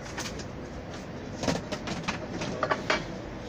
us.